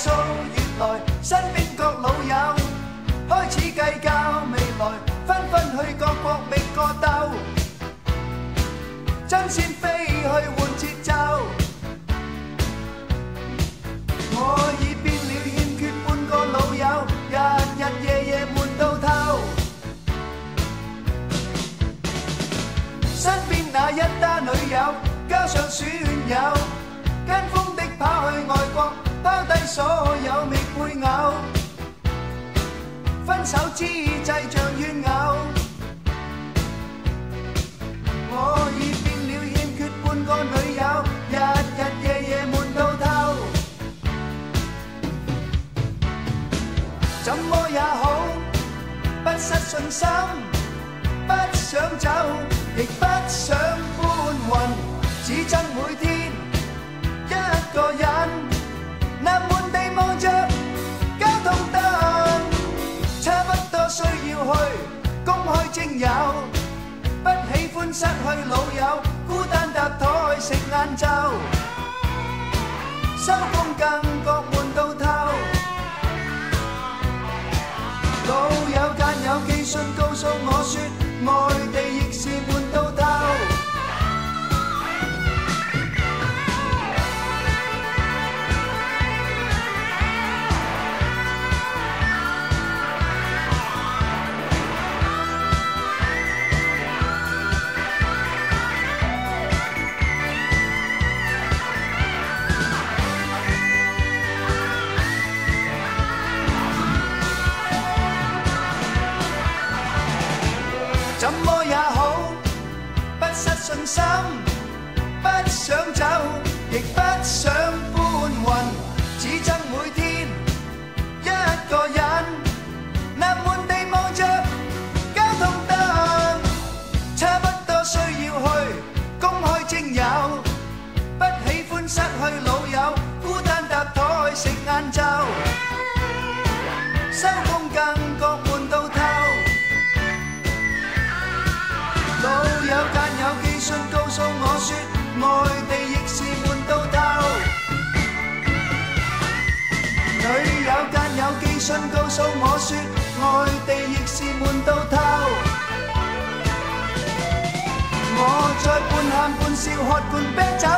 数月来，身边各老友开始计较未来，纷纷去各国觅个斗，争先飞去换节奏。我已变了欠缺半个老友，日日夜夜闷到透。身边那一堆女友，加上损友。所有未配偶，分手之际像怨偶，我已变了欠缺半个女友，日日夜夜闷到透，怎么也好，不失信心，不想走，亦。失去老友，孤单搭台食晏昼，收工更觉闷到透。老友间有寄信告诉我。信告诉我，说外地亦是闷到透，我再半喊半笑喝罐酒。